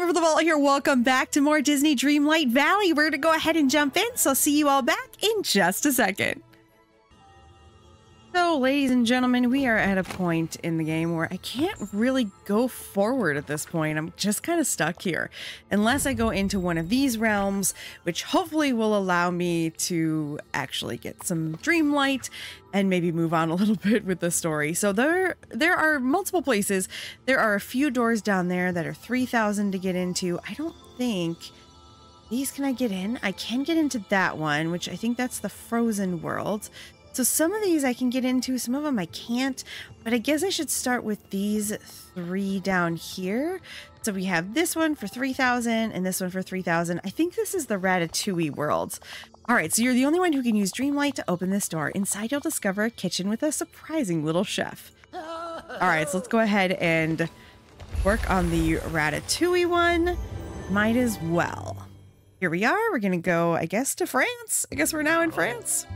Amber the Vault here. Welcome back to more Disney Dreamlight Valley. We're going to go ahead and jump in, so I'll see you all back in just a second. So, ladies and gentlemen, we are at a point in the game where I can't really go forward at this point. I'm just kind of stuck here. Unless I go into one of these realms, which hopefully will allow me to actually get some dreamlight and maybe move on a little bit with the story. So there there are multiple places. There are a few doors down there that are 3000 to get into. I don't think these can I get in? I can get into that one, which I think that's the frozen world. So some of these I can get into, some of them I can't, but I guess I should start with these three down here. So we have this one for 3,000 and this one for 3,000. I think this is the Ratatouille world. All right, so you're the only one who can use Dreamlight to open this door. Inside, you'll discover a kitchen with a surprising little chef. All right, so let's go ahead and work on the Ratatouille one. Might as well. Here we are. We're going to go, I guess, to France. I guess we're now in France.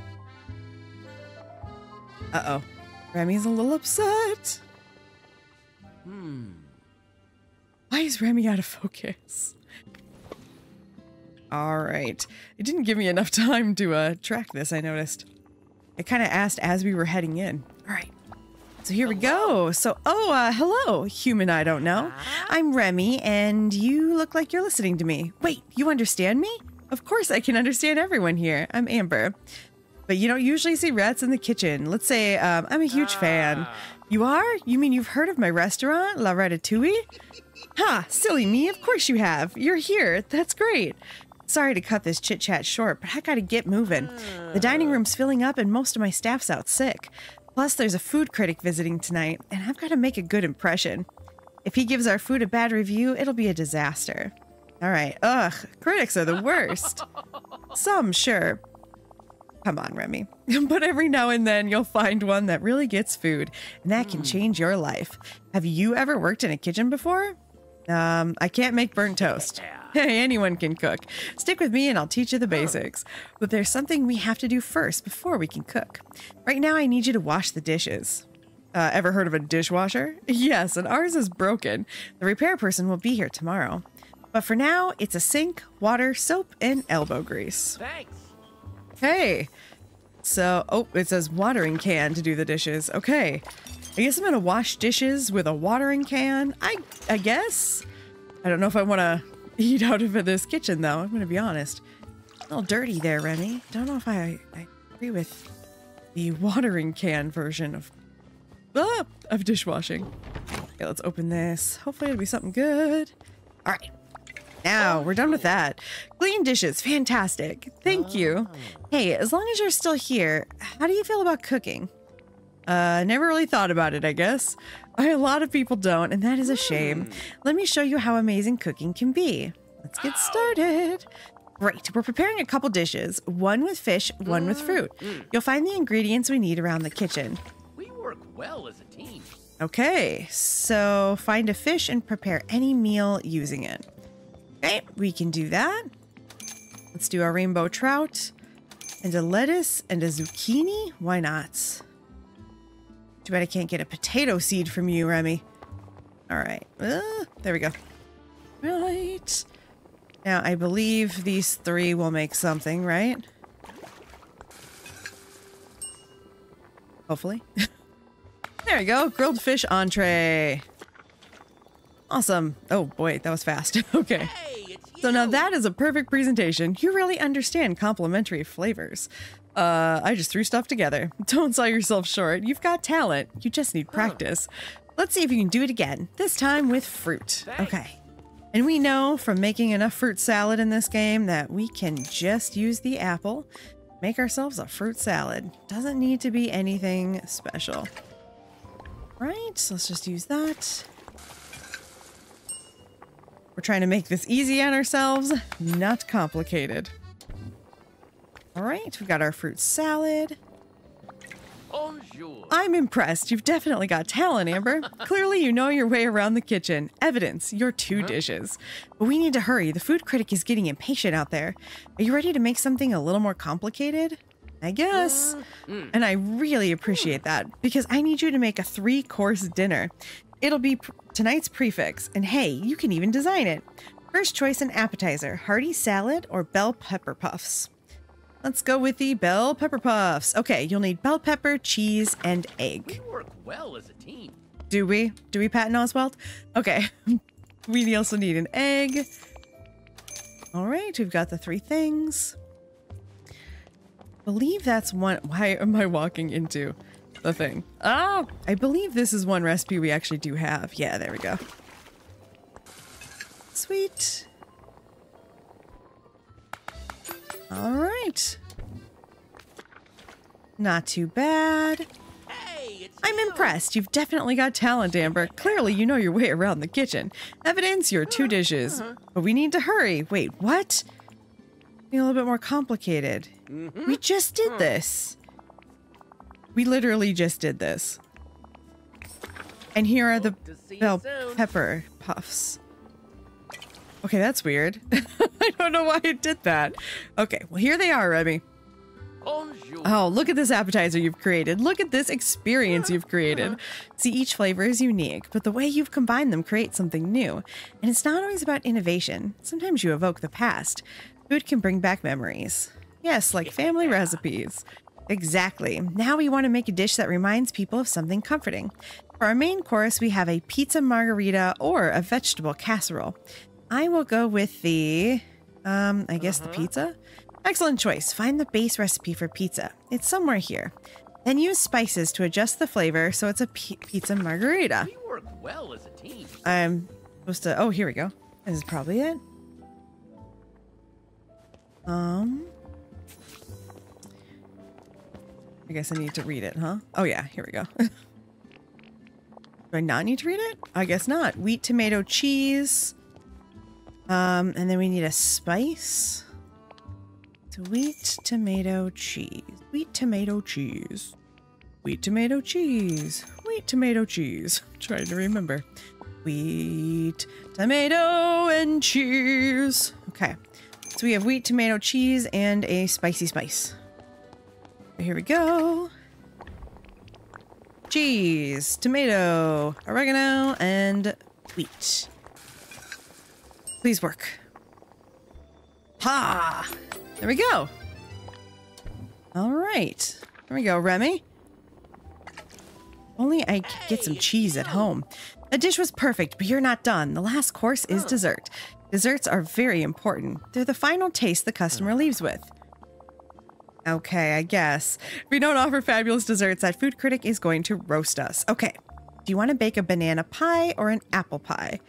Uh-oh. Remy's a little upset. Hmm. Why is Remy out of focus? All right. It didn't give me enough time to uh, track this, I noticed. I kind of asked as we were heading in. All right. So here we go. So, oh, uh, hello, human I don't know. I'm Remy, and you look like you're listening to me. Wait, you understand me? Of course I can understand everyone here. I'm Amber. But you don't usually see rats in the kitchen. Let's say um, I'm a huge fan. You are? You mean you've heard of my restaurant, La Ratatouille? Ha, huh, silly me, of course you have. You're here. That's great. Sorry to cut this chit chat short, but I gotta get moving. The dining room's filling up and most of my staff's out sick. Plus, there's a food critic visiting tonight, and I've gotta make a good impression. If he gives our food a bad review, it'll be a disaster. All right, ugh, critics are the worst. Some, sure, Come on, Remy. but every now and then you'll find one that really gets food, and that can hmm. change your life. Have you ever worked in a kitchen before? Um, I can't make burnt toast. Hey, anyone can cook. Stick with me and I'll teach you the basics. But there's something we have to do first before we can cook. Right now, I need you to wash the dishes. Uh, ever heard of a dishwasher? Yes, and ours is broken. The repair person will be here tomorrow. But for now, it's a sink, water, soap, and elbow grease. Thanks. Okay. So, oh, it says watering can to do the dishes. Okay. I guess I'm gonna wash dishes with a watering can. I I guess. I don't know if I want to eat out of this kitchen though. I'm gonna be honest. A little dirty there, Remy. Don't know if I, I agree with the watering can version of ah, of dishwashing. Okay, let's open this. Hopefully it'll be something good. All right. Now, we're done with that. Clean dishes, fantastic. Thank you. Hey, as long as you're still here, how do you feel about cooking? Uh, never really thought about it, I guess. A lot of people don't, and that is a shame. Hmm. Let me show you how amazing cooking can be. Let's get started. Great, we're preparing a couple dishes, one with fish, one with fruit. Hmm. Hmm. You'll find the ingredients we need around the kitchen. We work well as a team. Okay, so find a fish and prepare any meal using it. Okay, we can do that. Let's do our rainbow trout and a lettuce and a zucchini. Why not? Too bad I can't get a potato seed from you, Remy. All right. Uh, there we go. Right. Now, I believe these three will make something, right? Hopefully. there we go. Grilled fish entree. Awesome. Oh boy, that was fast. okay. So now that is a perfect presentation. You really understand complementary flavors. Uh, I just threw stuff together. Don't sell yourself short. You've got talent. You just need practice. Let's see if you can do it again. This time with fruit. Okay. And we know from making enough fruit salad in this game that we can just use the apple, make ourselves a fruit salad. Doesn't need to be anything special. Right, so let's just use that. We're trying to make this easy on ourselves, not complicated. All right, we've got our fruit salad. Bonjour. I'm impressed. You've definitely got talent, Amber. Clearly, you know your way around the kitchen. Evidence, your two huh? dishes. But we need to hurry. The food critic is getting impatient out there. Are you ready to make something a little more complicated? I guess. Uh, mm. And I really appreciate that because I need you to make a three course dinner. It'll be tonight's prix fixe, and hey, you can even design it. First choice an appetizer hearty salad or bell pepper puffs. Let's go with the bell pepper puffs. Okay, you'll need bell pepper, cheese, and egg. We work well as a team. Do we? Do we, Patton Oswalt? Okay. we also need an egg. All right, we've got the three things. believe that's one. Why am I walking into the thing? Oh, I believe this is one recipe we actually do have. Yeah, there we go. Sweet. All right. Not too bad. Hey, I'm impressed. You've definitely got talent, Amber. Clearly, you know your way around the kitchen. Evidence your two uh-huh. dishes. But we need to hurry. Wait, what? Be a little bit more complicated. Mm-hmm. We just did this. We literally just did this. And here are the Hope to see you bell pepper puffs. Okay, that's weird. I don't know why it did that. Okay, well, here they are, Remy. Oh, look at this appetizer you've created. Look at this experience you've created. See, each flavor is unique, but the way you've combined them creates something new. And it's not always about innovation. Sometimes you evoke the past. Food can bring back memories. Yes, like family recipes. Exactly. Now we want to make a dish that reminds people of something comforting. For our main course, we have a pizza margarita or a vegetable casserole. I will go with the, um, I guess the pizza. Excellent choice. Find the base recipe for pizza. It's somewhere here. Then use spices to adjust the flavor so it's a pizza margarita. We work well as a team. I'm supposed to. Oh, here we go. This is probably it. Um. I guess I need to read it, huh? Oh, yeah, here we go. Do I not need to read it? I guess not. Wheat, tomato, cheese. Um, and then we need a spice. So wheat, tomato, cheese. Wheat, tomato, cheese. Wheat, tomato, cheese. Wheat, tomato, cheese. trying to remember. Wheat, tomato, and cheese. Okay. So we have wheat, tomato, cheese, and a spicy spice. Here we go. Cheese, tomato, oregano, and wheat. Please work. Ha! There we go. All right. There we go, Remy. Only I could get some cheese at home. The dish was perfect, but you're not done. The last course is dessert. Desserts are very important. They're the final taste the customer leaves with. Okay, I guess. If we don't offer fabulous desserts, that food critic is going to roast us. Okay. Do you want to bake a banana pie or an apple pie?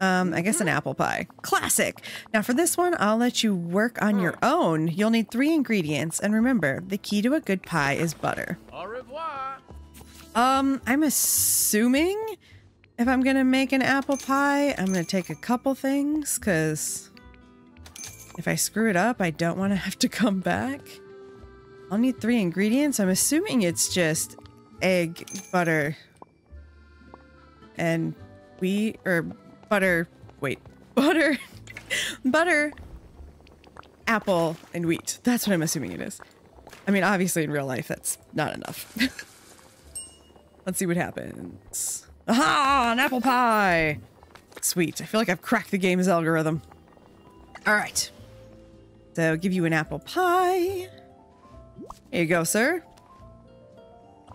Um, I guess an apple pie. Classic. Now for this one, I'll let you work on your own. You'll need three ingredients, and remember, the key to a good pie is butter. Au revoir. Um, I'm assuming if I'm gonna make an apple pie, I'm gonna take a couple things, because if I screw it up, I don't want to have to come back. I'll need three ingredients. I'm assuming it's just egg, butter, and wheat, or butter, wait, butter, butter, apple, and wheat. That's what I'm assuming it is. I mean, obviously in real life, that's not enough. Let's see what happens. Aha! An apple pie! Sweet. I feel like I've cracked the game's algorithm. All right. So, give you an apple pie. Here you go, sir.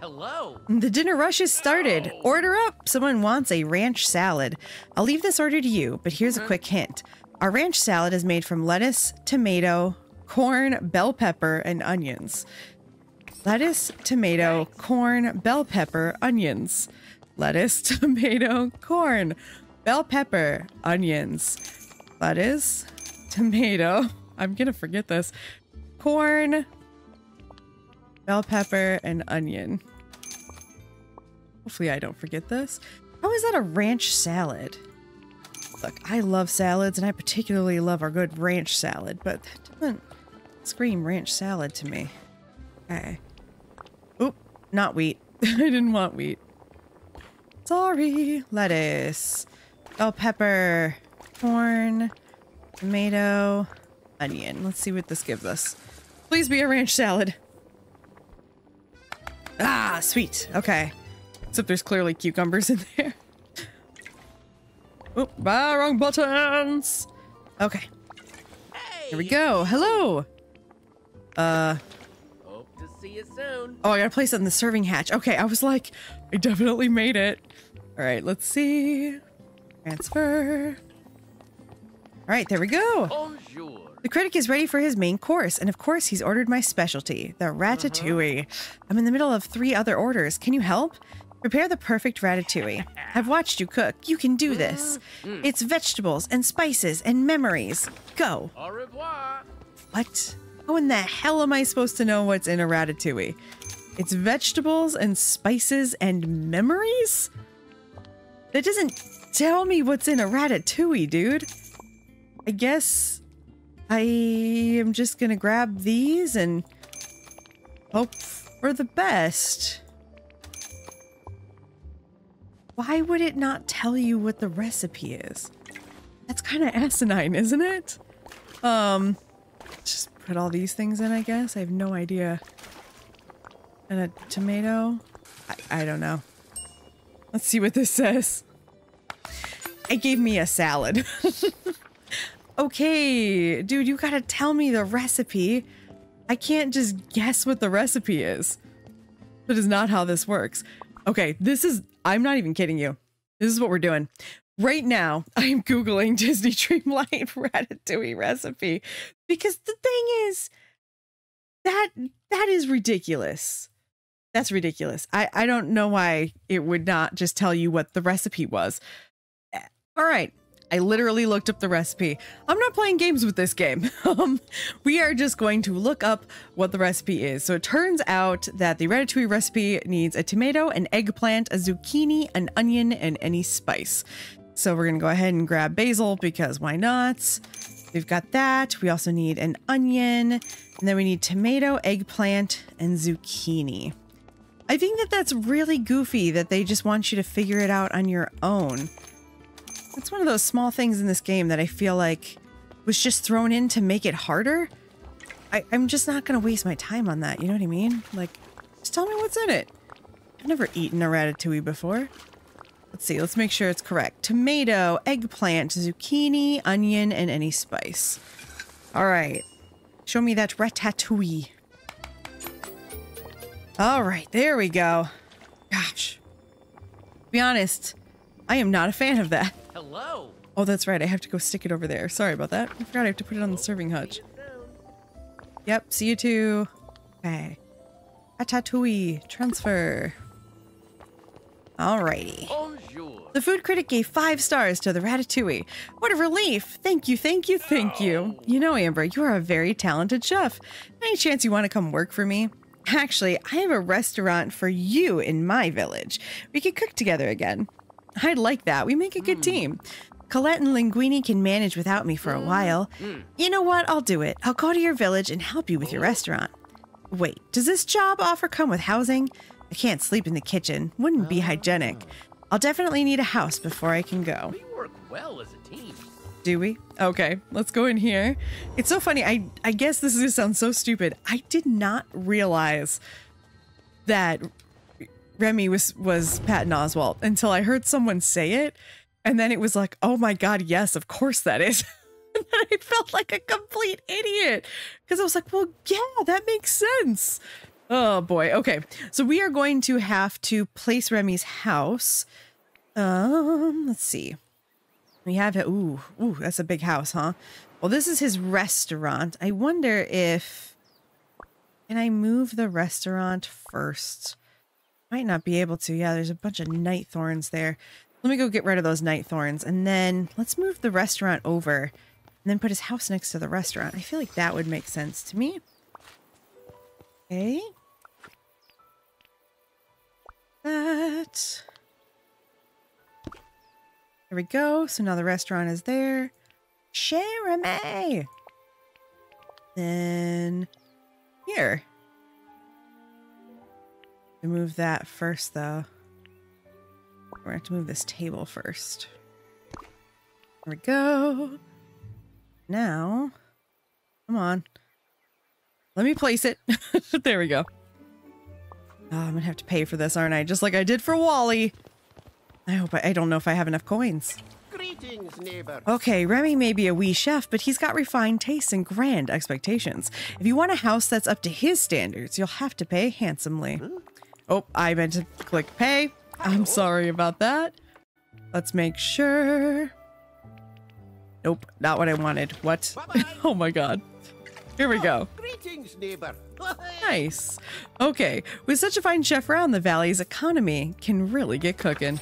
Hello. The dinner rush is started. Order up. Someone wants a ranch salad. I'll leave this order to you, but here's a quick hint. Our ranch salad is made from lettuce, tomato, corn, bell pepper, and onions. Lettuce, tomato, corn, bell pepper, onions. Lettuce, tomato, corn, bell pepper, onions. Lettuce, tomato. I'm gonna forget this. Corn, bell pepper, and onion. Hopefully, I don't forget this. How is that a ranch salad? Look, I love salads, and I particularly love our good ranch salad, but that doesn't scream ranch salad to me. Okay. Oop, not wheat. I didn't want wheat. Sorry. Lettuce, bell pepper, corn, tomato, onion. Let's see what this gives us. Please be a ranch salad. Ah, sweet. Okay. Except there's clearly cucumbers in there. Oh, ah, wrong buttons. Okay, Hey, here we go. Hello. Uh, Hope to see you soon. oh, I gotta place it in the serving hatch. Okay, I was like, I definitely made it. All right, let's see. Transfer. All right, there we go. Bonjour. The critic is ready for his main course, and of course, he's ordered my specialty, the ratatouille. Mm-hmm. I'm in the middle of three other orders. Can you help? Prepare the perfect ratatouille. I've watched you cook. You can do this. Mm-hmm. It's vegetables and spices and memories. Go. Au revoir. What? How in the hell am I supposed to know what's in a ratatouille? It's vegetables and spices and memories? That doesn't tell me what's in a ratatouille, dude. I guess I am just gonna grab these and hope for the best. Why would it not tell you what the recipe is? That's kind of asinine, isn't it? Um, just put all these things in, I guess. I have no idea. And a tomato? I, I don't know. Let's see what this says. It gave me a salad. okay, dude, you gotta tell me the recipe. I can't just guess what the recipe is. That is not how this works. Okay, this is, I'm not even kidding you. This is what we're doing. Right now, I am Googling Disney Dreamlight Ratatouille recipe because the thing is that that is ridiculous. That's ridiculous. I, I don't know why it would not just tell you what the recipe was. All right. I literally looked up the recipe. I'm not playing games with this game. Um, we are just going to look up what the recipe is. So it turns out that the ratatouille recipe needs a tomato, an eggplant, a zucchini, an onion, and any spice. So we're going to go ahead and grab basil because why not? We've got that. We also need an onion, and then we need tomato, eggplant, and zucchini. I think that that's really goofy that they just want you to figure it out on your own. That's one of those small things in this game that I feel like was just thrown in to make it harder. I, I'm just not going to waste my time on that. You know what I mean? Like, just tell me what's in it. I've never eaten a ratatouille before. Let's see. Let's make sure it's correct. Tomato, eggplant, zucchini, onion, and any spice. All right. Show me that ratatouille. All right. There we go. Gosh. To be honest, I am not a fan of that. Hello. Oh, that's right. I have to go stick it over there. Sorry about that. I forgot I have to put it on the serving hutch. See you soon. Yep. See you too. Okay. Ratatouille. Transfer. Alrighty. Bonjour. The food critic gave five stars to the ratatouille. What a relief! Thank you, thank you, thank you. You know, Amber, you are a very talented chef. Any chance you want to come work for me? Actually, I have a restaurant for you in my village. We could cook together again. I'd like that. We make a good hmm. team. Colette and Linguini can manage without me for a hmm. while. Hmm. You know what? I'll do it. I'll go to your village and help you with your oh. restaurant. Wait, does this job offer come with housing? I can't sleep in the kitchen. Wouldn't be hygienic. Ah. I'll definitely need a house before I can go. We work well as a team. Do we? Okay, let's go in here. It's so funny. I I guess this is gonna sound so stupid. I did not realize that Remy was was Patton Oswalt until I heard someone say it, and then it was like, oh my god, yes, of course that is. and then I felt like a complete idiot because I was like, well, yeah, that makes sense. Oh boy. Okay, so we are going to have to place Remy's house. Um, let's see. We have it. Ooh, ooh, that's a big house, huh? Well, this is his restaurant. I wonder if can I move the restaurant first? Might not be able to. Yeah, there's a bunch of night thorns there. Let me go get rid of those night thorns, and then let's move the restaurant over, and then put his house next to the restaurant. I feel like that would make sense to me. Okay. That. There we go. So now the restaurant is there. Chez Remy. Then here. To move that first, though. We're gonna have to move this table first. There we go. Now, come on. Let me place it. there we go. Oh, I'm gonna have to pay for this, aren't I? Just like I did for Wally. I hope I, I don't know if I have enough coins. Greetings, neighbor. Okay, Remy may be a wee chef, but he's got refined tastes and grand expectations. If you want a house that's up to his standards, you'll have to pay handsomely. Oh, I meant to click pay. I'm sorry about that. Let's make sure. Nope, not what I wanted. What? Bye-bye. oh my god. Here we go. Greetings, neighbor. Nice. Okay, with such a fine chef around, the valley's economy can really get cooking.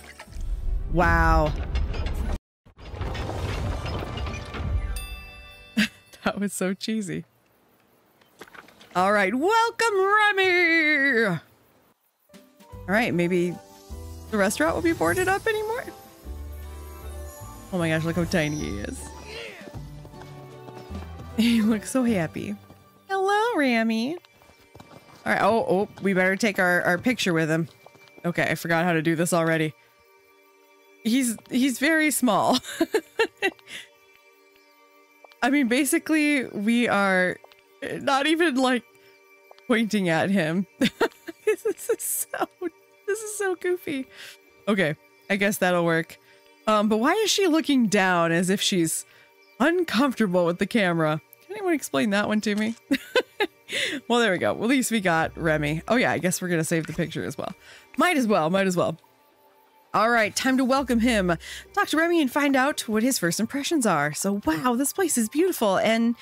Wow. that was so cheesy. All right, welcome, Remy. All right, maybe the restaurant will be boarded up anymore. Oh my gosh, look how tiny he is. He looks so happy. Hello, Remy. All right. Oh, oh, we better take our, our picture with him. Okay, I forgot how to do this already. He's he's very small. I mean, basically, we are not even like pointing at him. this is so this is so goofy. Okay, I guess that'll work. Um, but why is she looking down as if she's uncomfortable with the camera? Can anyone explain that one to me? well, there we go. At least we got Remy. Oh yeah, I guess we're gonna save the picture as well. Might as well, might as well. All right, time to welcome him. Talk to Remy and find out what his first impressions are. So, wow, this place is beautiful and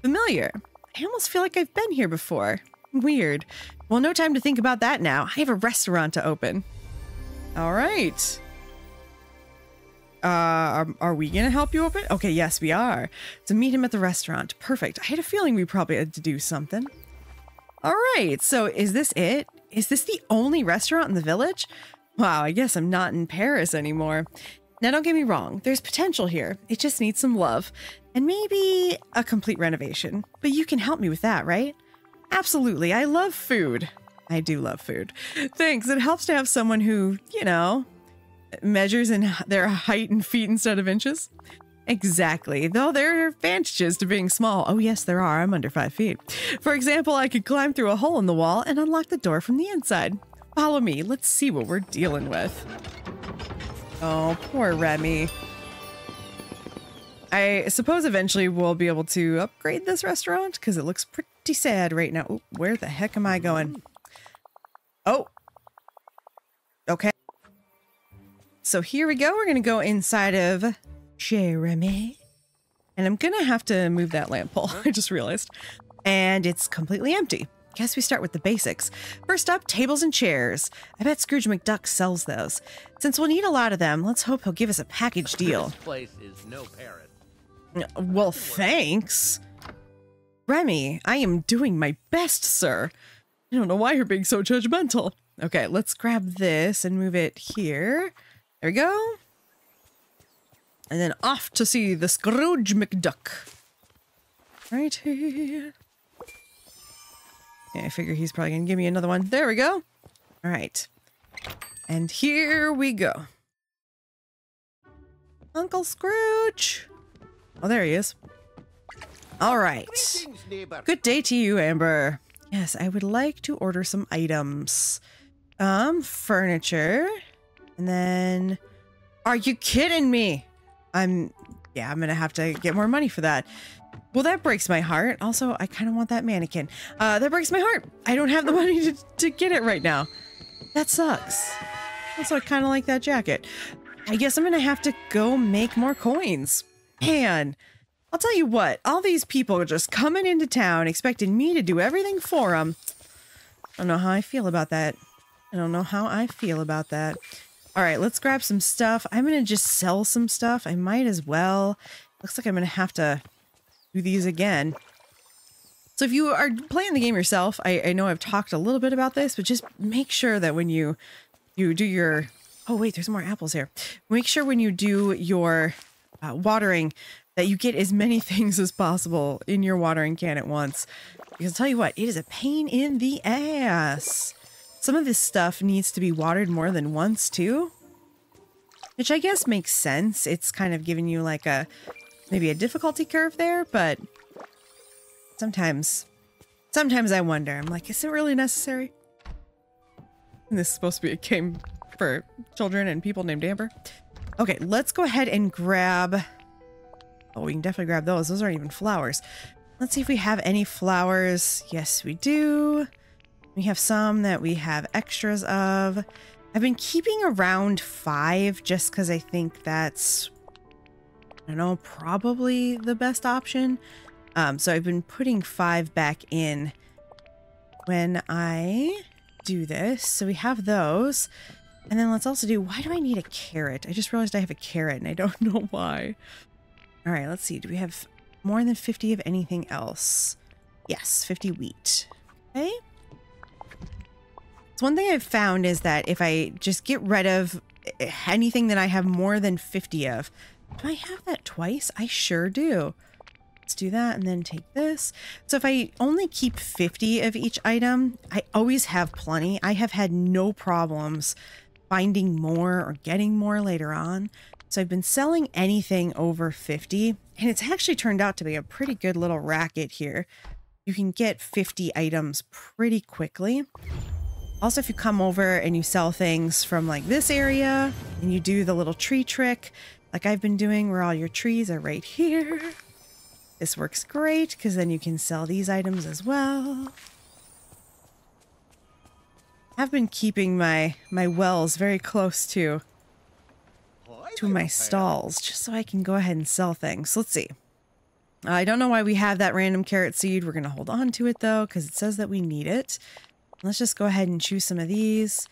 familiar. I almost feel like I've been here before. Weird. Well, no time to think about that now. I have a restaurant to open. All right. Uh, are, are we gonna help you open? Okay, yes, we are. To meet him at the restaurant. Perfect. I had a feeling we probably had to do something. All right, so is this it? Is this the only restaurant in the village? Wow, I guess I'm not in Paris anymore. Now, don't get me wrong, there's potential here. It just needs some love and maybe a complete renovation. But you can help me with that, right? Absolutely. I love food. I do love food. Thanks. It helps to have someone who, you know, measures in their height and feet instead of inches. Exactly. Though there are advantages to being small. Oh, yes, there are. I'm under five feet. For example, I could climb through a hole in the wall and unlock the door from the inside. Follow me. Let's see what we're dealing with. Oh, poor Remy. I suppose eventually we'll be able to upgrade this restaurant because it looks pretty sad right now. Ooh, where the heck am I going? Oh. Okay. So here we go. We're going to go inside of Chez Remy. And I'm going to have to move that lamp pole. I just realized. And it's completely empty. Guess we start with the basics. First up, tables and chairs. I bet Scrooge McDuck sells those. Since we'll need a lot of them, let's hope he'll give us a package deal. This place is no Paris. Well, thanks. Remy, I am doing my best, sir. I don't know why you're being so judgmental. Okay, let's grab this and move it here. There we go. And then off to see the Scrooge McDuck. Right here. Yeah, I figure he's probably going to give me another one. There we go. All right. And here we go. Uncle Scrooge. Oh, there he is. All right. Greetings. Good day to you, Amber. Yes, I would like to order some items. Um, furniture. And then Are you kidding me? I'm yeah, I'm going to have to get more money for that. Well, that breaks my heart. Also, I kind of want that mannequin. Uh, that breaks my heart. I don't have the money to, to get it right now. That sucks. Also, I kind of like that jacket. I guess I'm going to have to go make more coins. Man, I'll tell you what, all these people are just coming into town expecting me to do everything for them. I don't know how I feel about that. I don't know how I feel about that. All right, let's grab some stuff. I'm going to just sell some stuff. I might as well. Looks like I'm going to have to do these again. So if you are playing the game yourself, I, I know I've talked a little bit about this, but just make sure that when you you do your oh wait, there's more apples here. Make sure when you do your uh, watering that you get as many things as possible in your watering can at once. Because I'll tell you what, it is a pain in the ass. Some of this stuff needs to be watered more than once too. Which I guess makes sense. It's kind of giving you like a maybe a difficulty curve there, but sometimes sometimes I wonder. I'm like, is it really necessary? And this is supposed to be a game for children and people named Amber. Okay, let's go ahead and grab. Oh, we can definitely grab those. Those aren't even flowers. Let's see if we have any flowers. Yes, we do. We have some that we have extras of. I've been keeping around five just because I think that's, I don't know, probably the best option. Um, so I've been putting five back in when I do this. So we have those. And then let's also do, why do I need a carrot? I just realized I have a carrot and I don't know why. All right, let's see. Do we have more than 50 of anything else? Yes, 50 wheat. Okay. So one thing I've found is that if I just get rid of eh, anything that I have more than 50 of, do I have that twice? I sure do. Let's do that and then take this. So if I only keep 50 of each item, I always have plenty. I have had no problems finding more or getting more later on. So I've been selling anything over 50 and it's actually turned out to be a pretty good little racket here. You can get 50 items pretty quickly. Also, if you come over and you sell things from like this area and you do the little tree trick, like I've been doing where all your trees are right here. This works great because then you can sell these items as well. I've been keeping my my wells very close to to my stalls just so I can go ahead and sell things. Let's see. I don't know why we have that random carrot seed. We're going to hold on to it though because it says that we need it. Let's just go ahead and choose some of these.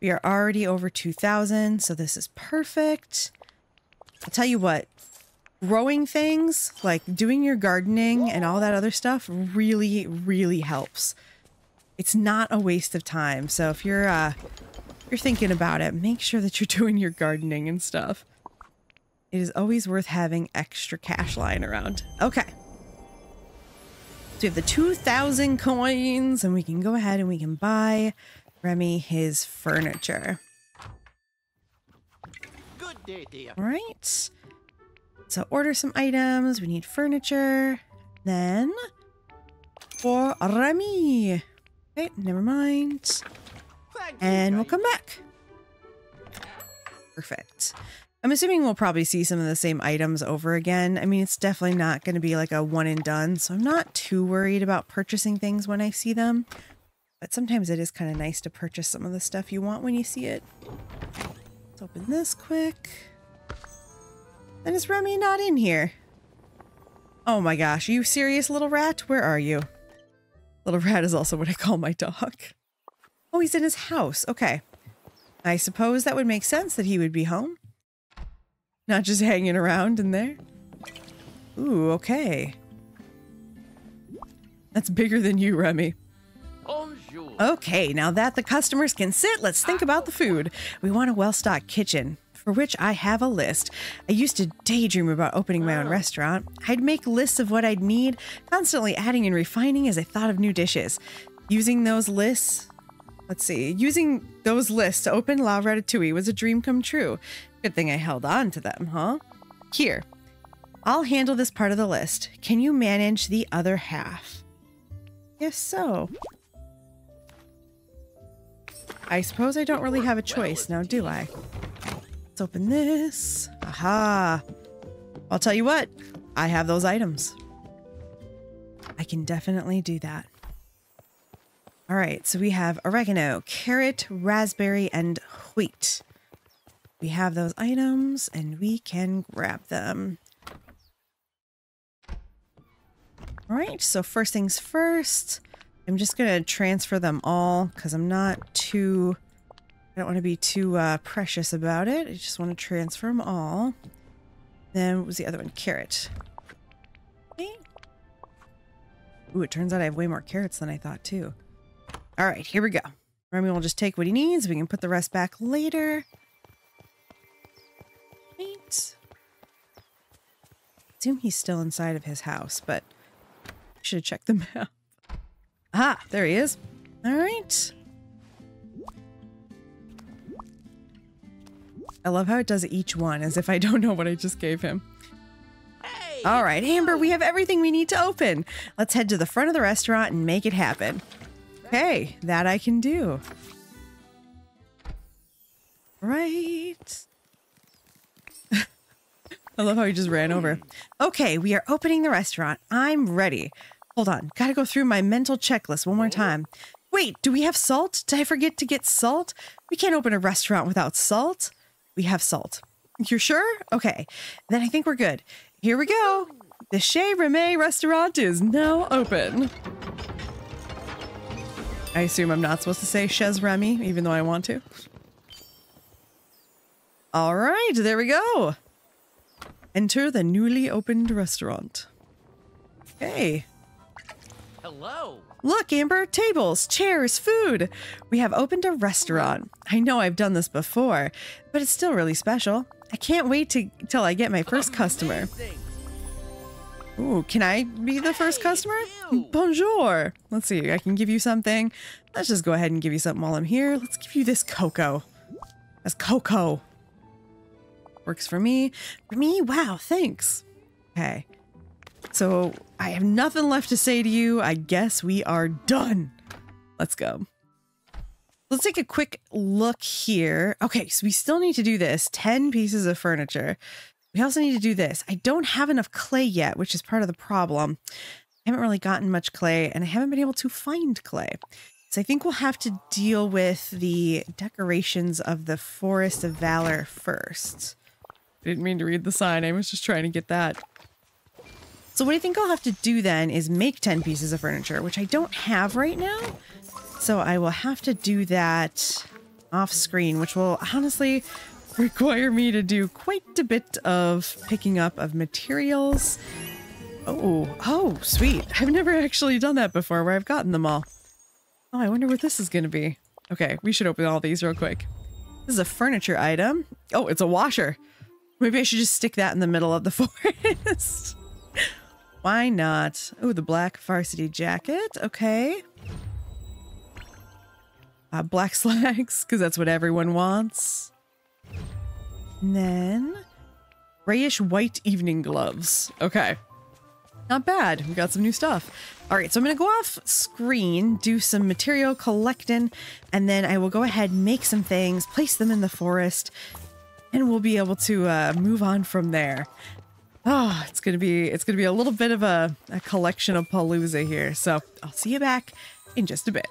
We are already over 2,000, so this is perfect. I'll tell you what, growing things, like doing your gardening and all that other stuff really, really helps. It's not a waste of time. So if you're uh you're thinking about it, make sure that you're doing your gardening and stuff. It is always worth having extra cash lying around. Okay. So we have the 2,000 coins and we can go ahead and we can buy Remy his furniture. Good day, dear. All right. So order some items. We need furniture. Then for Remy. Okay, never mind. And we'll come back. Perfect. I'm assuming we'll probably see some of the same items over again. I mean, it's definitely not going to be like a one and done, so I'm not too worried about purchasing things when I see them. But sometimes it is kind of nice to purchase some of the stuff you want when you see it. Let's open this quick. And is Remy not in here? Oh my gosh, are you serious, little rat? Where are you? Little rat is also what I call my dog. Oh, he's in his house. Okay. I suppose that would make sense that he would be home. Not just hanging around in there. Ooh, okay. That's bigger than you, Remy. Bonjour. Okay, now that the customers can sit, let's think about the food. We want a well stocked kitchen, for which I have a list. I used to daydream about opening my own restaurant. I'd make lists of what I'd need, constantly adding and refining as I thought of new dishes. Using those lists, let's see, using those lists to open La Ratatouille was a dream come true. Good thing I held on to them, huh? Here, I'll handle this part of the list. Can you manage the other half? Yes, so. I suppose I don't really have a choice now, do I? Let's open this. Aha. I'll tell you what, I have those items. I can definitely do that. All right, so we have oregano, carrot, raspberry, and wheat. We have those items and we can grab them. All right, so first things first, I'm just going to transfer them all because I'm not too, I don't want to be too uh, precious about it. I just want to transfer them all. Then what was the other one? Carrot. Okay. Ooh, it turns out I have way more carrots than I thought too. All right, here we go. Remy will just take what he needs. We can put the rest back later. Right. Assume he's still inside of his house, but should have checked the map. Ah, there he is. All right. I love how it does each one as if I don't know what I just gave him. Hey. All right, Amber, we have everything we need to open. Let's head to the front of the restaurant and make it happen. Okay, that I can do. Right. I love how he just ran over. Okay, we are opening the restaurant. I'm ready. Hold on. Gotta go through my mental checklist one more time. Wait, do we have salt? Did I forget to get salt? We can't open a restaurant without salt. We have salt. You're sure? Okay. Then I think we're good. Here we go. The Chez Reme restaurant is now open. I assume I'm not supposed to say Chez Remy, even though I want to. All right, there we go. Enter the newly opened restaurant. Hey, Hello. look, Amber, tables, chairs, food. We have opened a restaurant. I know I've done this before, but it's still really special. I can't wait to till I get my first customer. Ooh, can I be the first customer? Bonjour. Let's see. I can give you something. Let's just go ahead and give you something while I'm here. Let's give you this cocoa. That's cocoa. Works for me. For me? Wow, thanks. Okay. So I have nothing left to say to you. I guess we are done. Let's go. Let's take a quick look here. Okay, so we still need to do this 10 pieces of furniture. We also need to do this. I don't have enough clay yet, which is part of the problem. I haven't really gotten much clay and I haven't been able to find clay. So I think we'll have to deal with the decorations of the Forest of Valor first. Didn't mean to read the sign. I was just trying to get that. So what I think I'll have to do then is make 10 pieces of furniture, which I don't have right now. So I will have to do that off screen, which will honestly require me to do quite a bit of picking up of materials. Oh, oh, sweet. I've never actually done that before where I've gotten them all. Oh, I wonder what this is going to be. Okay, we should open all these real quick. This is a furniture item. Oh, it's a washer. Maybe I should just stick that in the middle of the forest. Why not? Oh, the black varsity jacket. Okay. Uh, black slacks, because that's what everyone wants. And then grayish white evening gloves. Okay. Not bad. We got some new stuff. All right, so I'm going to go off screen, do some material collecting, and then I will go ahead and make some things, place them in the forest, and we'll be able to uh, move on from there. Oh, it's gonna be it's gonna be a little bit of a, a collection of palooza here. So I'll see you back in just a bit.